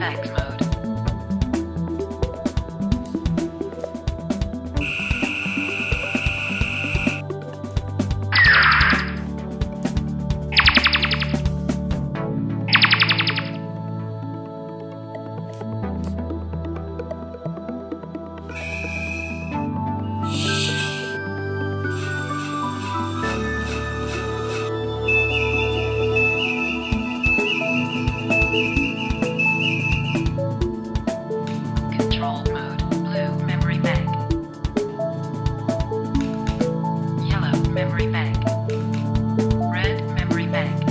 Effect mode. memory bank. Red memory bank.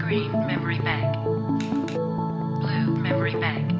Green memory bank. Blue memory bank.